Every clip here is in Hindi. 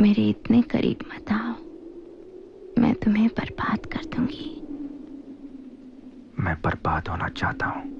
मेरे इतने करीब मत आओ। मैं तुम्हें बर्बाद कर दूँगी। मैं बर्बाद होना चाहता हूँ।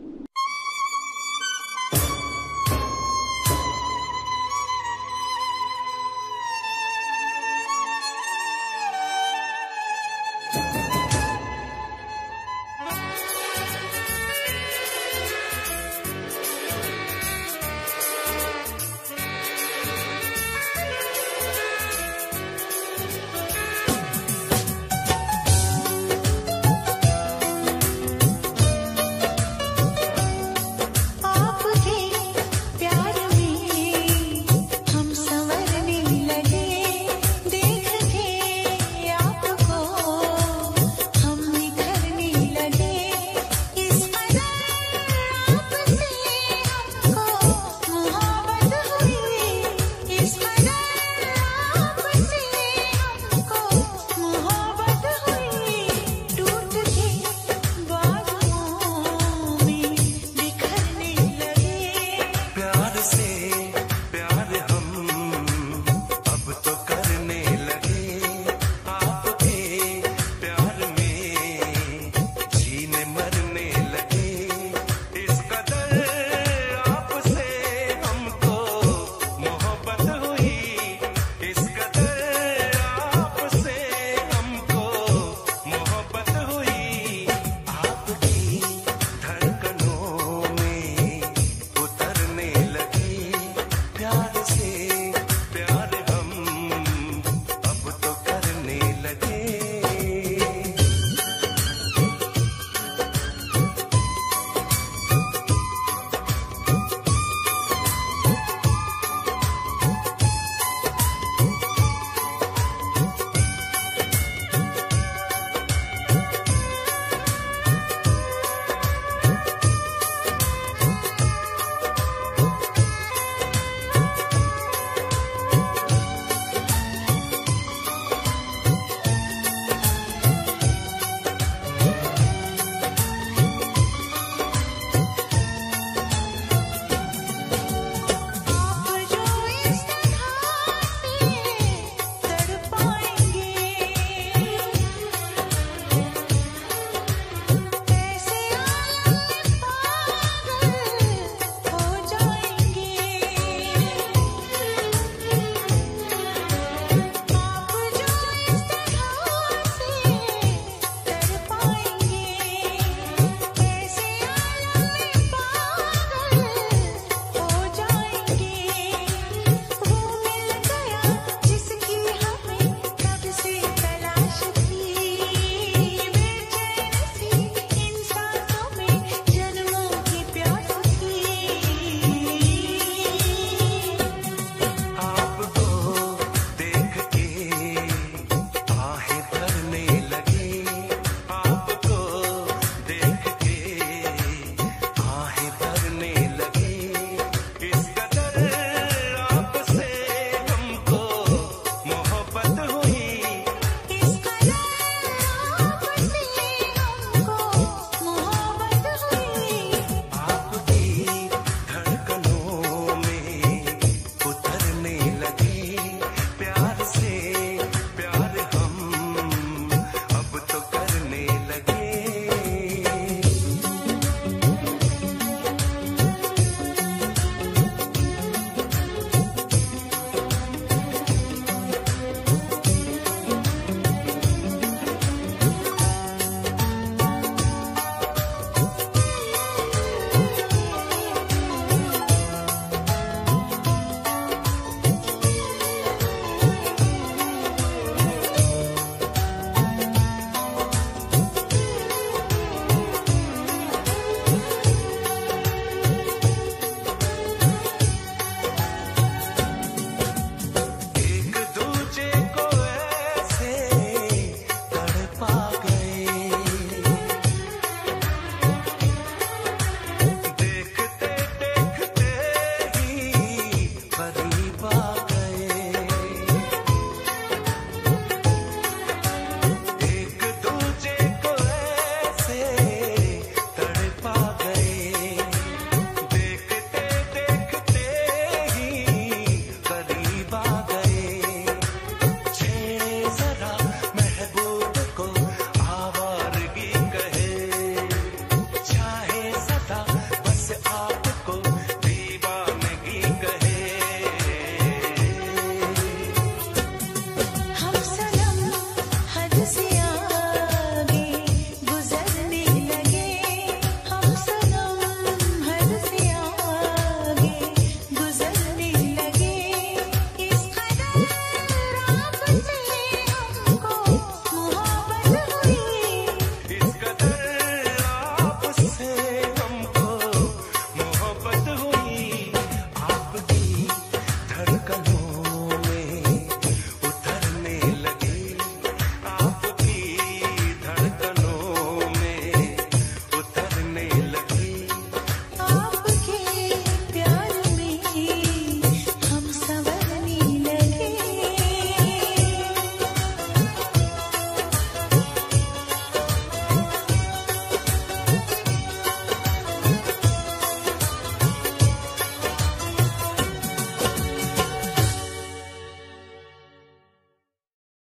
see.